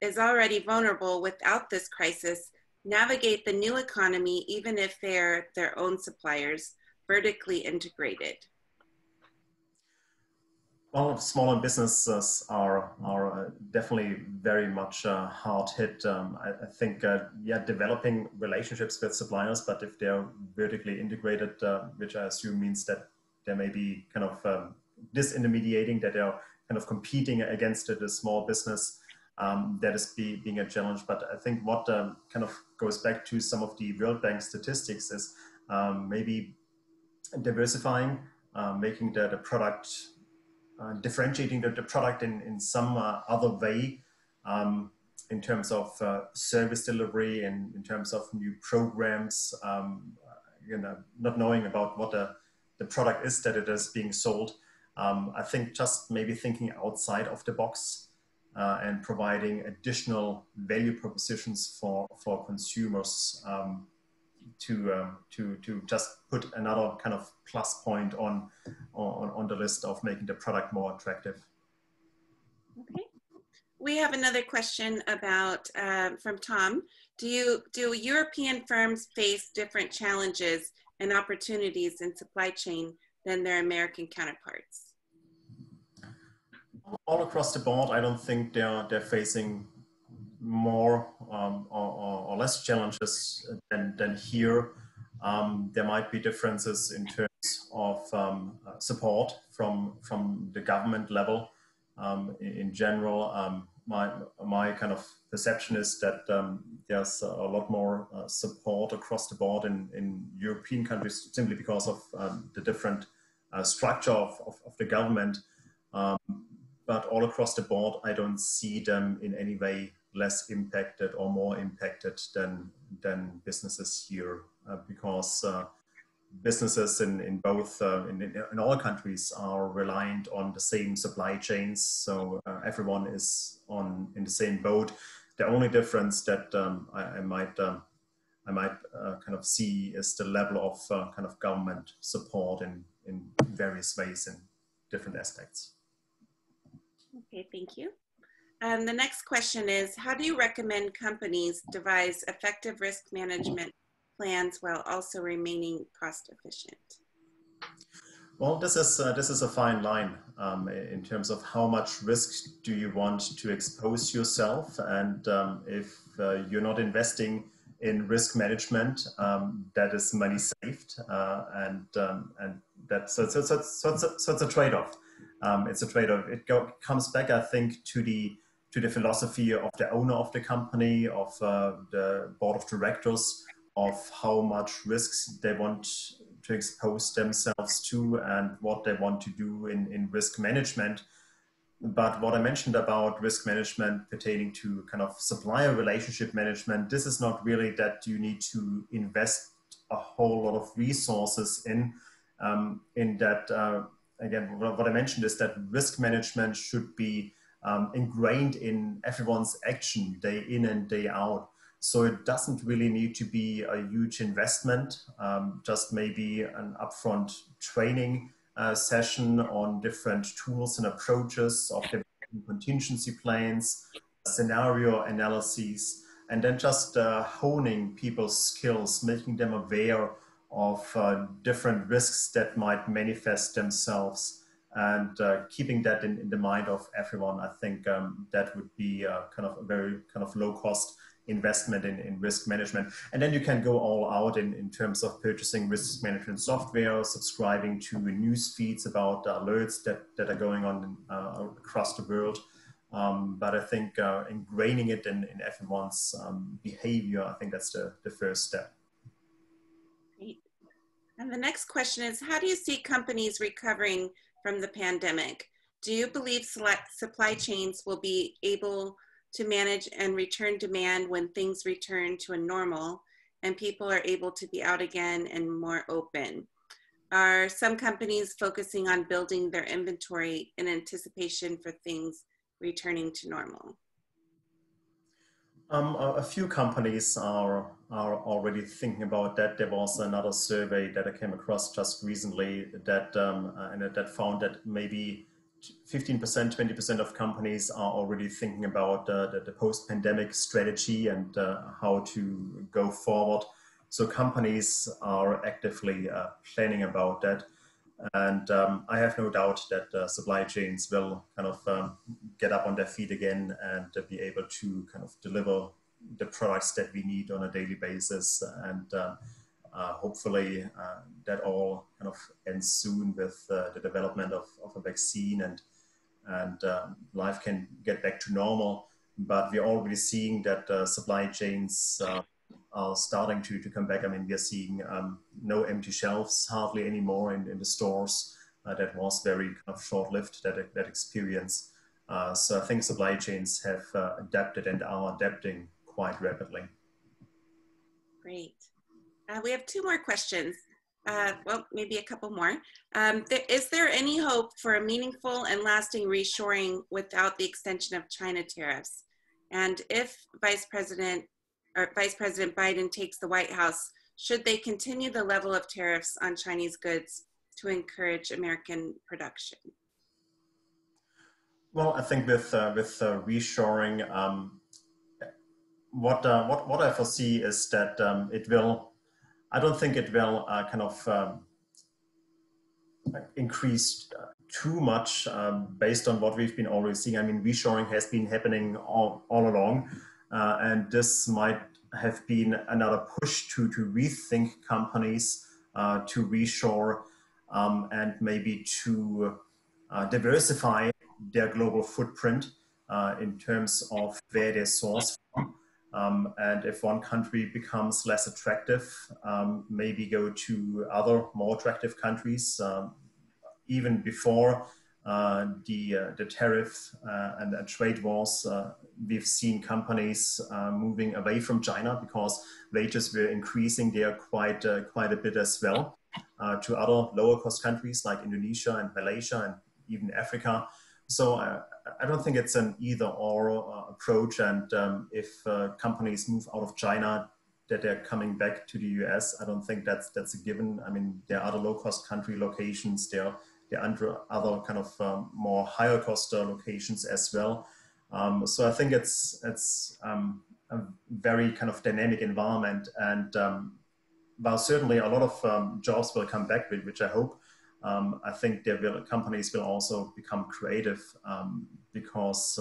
is already vulnerable without this crisis navigate the new economy even if they're their own suppliers, vertically integrated? Well, smaller businesses are are uh, definitely very much uh, hard hit. Um, I, I, think, uh, yeah, developing relationships with suppliers, but if they're vertically integrated, uh, which I assume means that there may be kind of um, disintermediating, that they're kind of competing against it, small business, um, that is be, being a challenge. But I think what um, kind of goes back to some of the World Bank statistics is um, maybe diversifying, uh, making the, the product, uh, differentiating the, the, product in, in some uh, other way um, in terms of uh, service delivery and in terms of new programs, you know, not knowing about what the, the product is that it is being sold. Um, I think just maybe thinking outside of the box uh, and providing additional value propositions for, for consumers um, to, um, to, to just put another kind of plus point on, on, on the list of making the product more attractive. Okay. We have another question about uh, from Tom. Do you do European firms face different challenges and opportunities in supply chain than their American counterparts? all across the board, I don't think they're they're facing more um, or, or, less challenges than, than here. Um, there might be differences in terms of um, support from from the government level. Um, in, general, um, my my kind of perception is that um, there's a lot more uh, support across the board in, in European countries simply because of the different uh, structure of, of, of, the government. Um, but all across the board, I don't see them in any way less impacted or more impacted than than businesses here uh, because uh, businesses in, in both uh, in, in all countries are reliant on the same supply chains so uh, everyone is on in the same boat the only difference that um, I, I, might um, I might uh, kind of see is the level of uh, kind of government support in in various ways in different aspects. Okay, thank you. Um, the next question is, how do you recommend companies devise effective risk management plans while also remaining cost efficient? Well, this is uh, this is a fine line um, in terms of how much risk do you want to expose yourself, and um, if uh, you're not investing in risk management, um, that is money saved, uh, and um, and that's so, so, so, so, so, so it's a trade-off um, it's a trade-off. It go, comes back, I think, to the to the philosophy of the owner of the company, of uh, the board of directors, of how much risks they want to expose themselves to and what they want to do in, in risk management. But what I mentioned about risk management pertaining to kind of supplier relationship management, this is not really that you need to invest a whole lot of resources in, um, in that uh, again, what I mentioned is that risk management should be um, ingrained in everyone's action day in and day out. So it doesn't really need to be a huge investment, um, just maybe an upfront training uh, session on different tools and approaches of the contingency plans, scenario analyses, and then just uh, honing people's skills, making them aware of uh, different risks that might manifest themselves and uh, keeping that in, in, the mind of everyone, I think um, that would be uh, kind of a very kind of low cost investment in, in risk management. And then you can go all out in, in terms of purchasing risk management software, subscribing to news feeds about the alerts that, that are going on uh, across the world. Um, but I think uh, ingraining it in, in everyone's um, behavior, I think that's the, the first step. Great. And the next question is, how do you see companies recovering from the pandemic? Do you believe select supply chains will be able to manage and return demand when things return to a normal and people are able to be out again and more open? Are some companies focusing on building their inventory in anticipation for things returning to normal? Um, a few companies are are already thinking about that. There was another survey that I came across just recently that um, uh, and that found that maybe 15%, 20% of companies are already thinking about uh, the, the post-pandemic strategy and uh, how to go forward. So companies are actively uh, planning about that. And um, I have no doubt that uh, supply chains will kind of um, get up on their feet again and uh, be able to kind of deliver the products that we need on a daily basis. And uh, uh hopefully uh, that all kind of ends soon with uh, the development of, of a vaccine and, and um, life can get back to normal. But we're already seeing that supply chains are starting to, to come back. I mean, we are seeing um, no empty shelves hardly anymore in, in the stores. Uh, that was very kind of short-lived, that, that experience. Uh, so I think supply chains have uh, adapted and are adapting quite rapidly. Great. Uh, we have two more questions. Uh, well, maybe a couple more. Um, th is there any hope for a meaningful and lasting reshoring without the extension of China tariffs? And if Vice President or Vice President Biden takes the White House, should they continue the level of tariffs on Chinese goods to encourage American production? Well, I think with uh, with uh, reshoring, um, what uh, what what I foresee is that um, it will. I don't think it will uh, kind of um, increase uh, too much um, based on what we've been already seeing. I mean, reshoring has been happening all all along. Uh, and this might have been another push to, to rethink companies uh, to reshore um, and maybe to uh, diversify their global footprint uh, in terms of where they source from. Um, and if one country becomes less attractive, um, maybe go to other more attractive countries. Um, even before uh, the, uh, the tariff uh, and the trade wars, we've seen companies moving away from China because wages were increasing there quite, quite a bit as well to other lower cost countries like Indonesia and Malaysia and even Africa. So I don't think it's an either or uh, approach. And um, if uh, companies move out of China, that they're coming back to the US, I don't think that's that's a given. I mean, there are other low cost country locations. there are under other kind of um, more higher cost uh, locations as well. Um, so I think it's it's um, a very kind of dynamic environment, and um, while certainly a lot of um, jobs will come back, which I hope. Um, I think there companies will also become creative because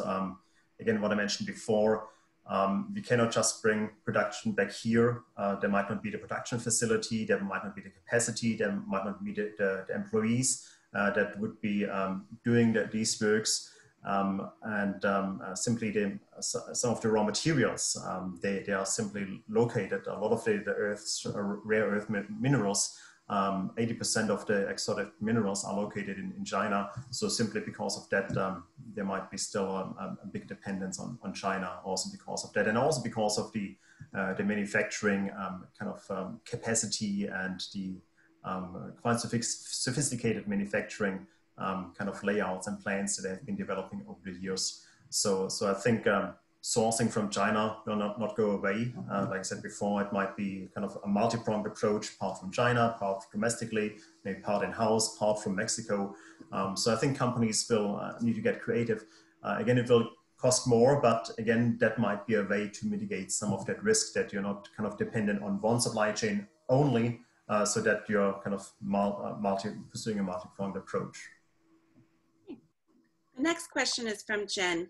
again, what I mentioned before, um, we cannot just bring production back here. Uh, there might not be the production facility, there might not be the capacity, there might not be the, the, the employees. Uh, that would be um, doing the, these works. Um, and um, uh, simply the, some of the raw materials, um, they, they are simply located. A lot of the, the Earth's uh, rare earth minerals 80% um, of the exotic minerals are located in, in China. So simply because of that, um, there might be still a, a, big dependence on, on China also because of that. And also because of the, uh, the manufacturing um, kind of um, capacity and the um, quite sophisticated manufacturing um, kind of layouts and plans that have been developing over the years. So, so I think um, sourcing from China will not, not go away. Uh, like I said before, it might be kind of a multi-pronged approach, part from China, part domestically, maybe part in-house, part from Mexico. Um, so I think companies will uh, need to get creative. Uh, again, it will cost more, but again, that might be a way to mitigate some of that risk that you're not kind of dependent on one supply chain only, uh, so that you're kind of uh, multi, pursuing a multi-pronged approach. The next question is from Jen.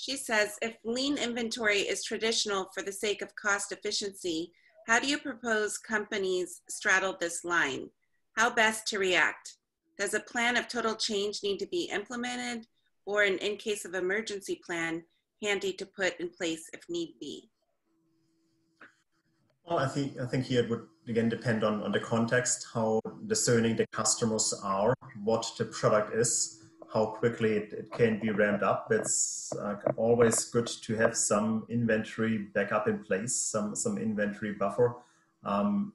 She says, if lean inventory is traditional for the sake of cost efficiency, how do you propose companies straddle this line? How best to react? Does a plan of total change need to be implemented or an in case of emergency plan handy to put in place if need be? Well, I think I think here it would again depend on, on the context, how discerning the customers are, what the product is, how quickly it, it can be ramped up. It's uh, always good to have some inventory backup in place, some, some inventory buffer. Um,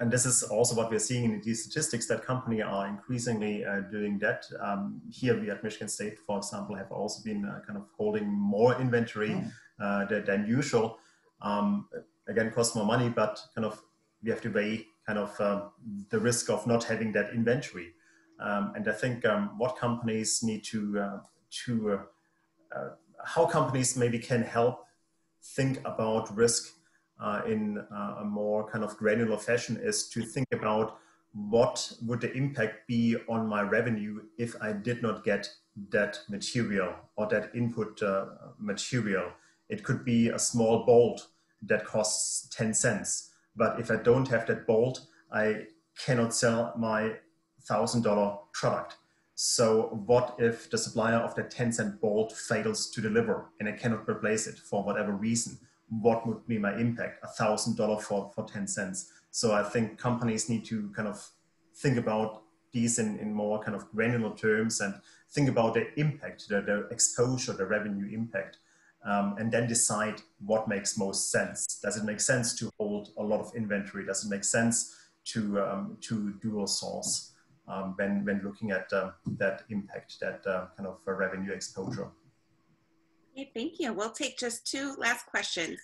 and this is also what we're seeing in these statistics that companies are increasingly uh, doing that. Um, here we at Michigan State, for example, have also been uh, kind of holding more inventory hmm. uh, than, than, usual. Um, again, costs more money, but kind of we have to weigh kind of uh, the risk of not having that inventory. Um, and I think um, what companies need to, uh, to uh, uh, how companies maybe can help think about risk uh, in uh, a more kind of granular fashion is to think about what would the impact be on my revenue if I did not get that material or that input material. It could be a small bolt that costs 10 cents. But if I don't have that bolt, I cannot sell my thousand dollar product. So what if the supplier of that 10 cent bolt fails to deliver and I cannot replace it for whatever reason? What would be my impact? A thousand dollar for, for 10 cents. So I think companies need to kind of think about these in, in more kind of granular terms and think about the impact, the, the exposure, the revenue impact, um, and then decide what makes most sense. Does it make sense to hold a lot of inventory? Does it make sense to, um, to dual source? Um, when, when looking at uh, that impact, that uh, kind of uh, revenue exposure. Okay, thank you. We'll take just two last questions.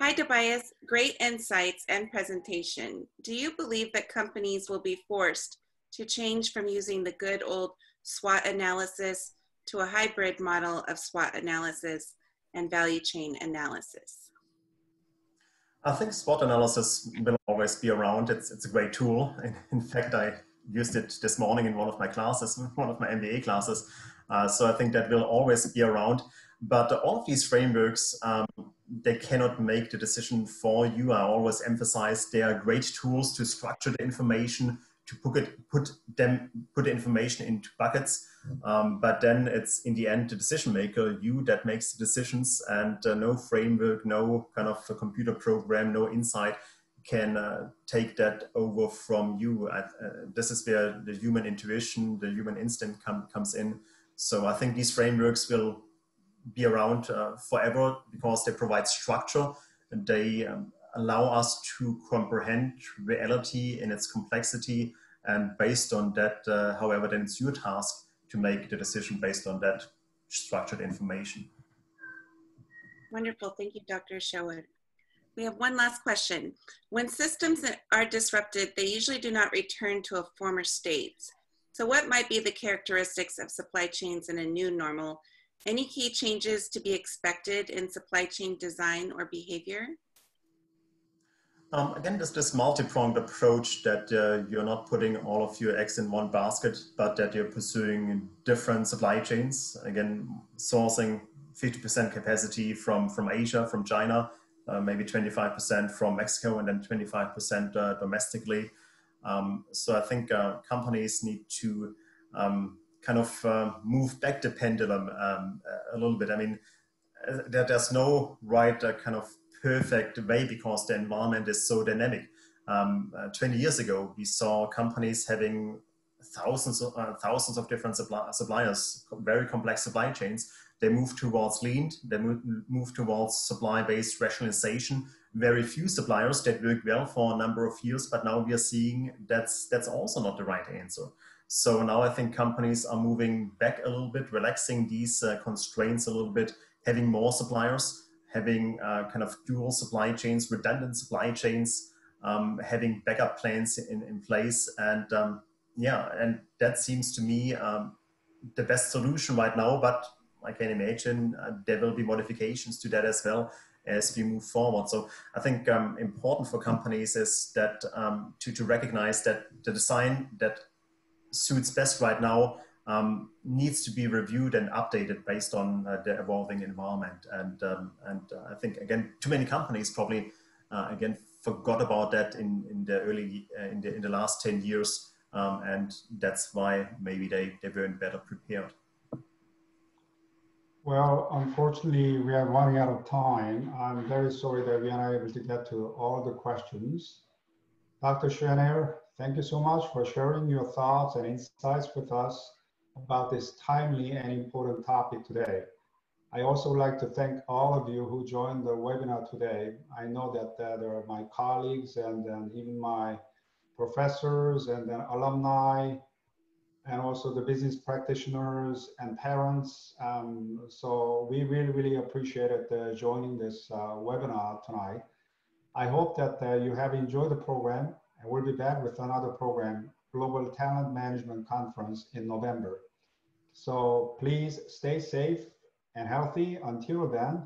Hi, Tobias. Great insights and presentation. Do you believe that companies will be forced to change from using the good old SWOT analysis to a hybrid model of SWOT analysis and value chain analysis? I think SWOT analysis will always be around. It's, it's a great tool. In, in fact, I used it this morning in one of my classes, one of my MBA classes. Uh, so I think that will always be around. But all of these frameworks, um, they cannot make the decision for you. I always emphasize they are great tools to structure the information, to put it, put them, put the information into buckets. Um, but then it's in the end the decision maker, you that makes the decisions, and uh, no framework, no kind of computer program, no insight can uh, take that over from you. Uh, this is where the human intuition, the human instinct com comes in. So I think these frameworks will be around uh, forever because they provide structure and they um, allow us to comprehend reality in its complexity. And based on that, uh, however, then it's your task to make the decision based on that structured information. Wonderful. Thank you, Dr. Schoenherr. We have one last question. When systems are disrupted, they usually do not return to a former state. So what might be the characteristics of supply chains in a new normal? Any key changes to be expected in supply chain design or behavior? Um, again, there's this multi-pronged approach that uh, you're not putting all of your eggs in one basket, but that you're pursuing different supply chains. Again, sourcing 50% capacity from, from Asia, from China, uh, maybe 25% from Mexico and then 25% uh, domestically. Um, so I think uh, companies need to um, kind of uh, move back the pendulum um, a little bit. I mean, there, there's no right uh, kind of perfect way because the environment is so dynamic. Um, 20 years ago, we saw companies having thousands of, thousands of different supply, suppliers, very complex supply chains they move towards lean, they move, towards supply-based rationalization. Very few suppliers that work well for a number of years, but now we are seeing that's that's also not the right answer. So now I think companies are moving back a little bit, relaxing these uh, constraints a little bit, having more suppliers, having uh, kind of dual supply chains, redundant supply chains, um, having backup plans in, in place. And um, yeah, and that seems to me um, the best solution right now, but I can imagine uh, there will be modifications to that as well as we move forward. So I think um, important for companies is that um, to, to recognize that the design that suits best right now um, needs to be reviewed and updated based on uh, the evolving environment. And, um, and uh, I think, again, too many companies probably, uh, again, forgot about that in, in the early, uh, in, the, in the last 10 years. Um, and that's why maybe they, they weren't better prepared. Well, unfortunately, we are running out of time. I'm very sorry that we are not able to get to all the questions. Dr. Schoenherr, thank you so much for sharing your thoughts and insights with us about this timely and important topic today. I also would like to thank all of you who joined the webinar today. I know that uh, there are my colleagues and, and even my professors and then alumni and also the business practitioners and parents. Um, so we really, really appreciated uh, joining this uh, webinar tonight. I hope that uh, you have enjoyed the program and we'll be back with another program, Global Talent Management Conference in November. So please stay safe and healthy until then.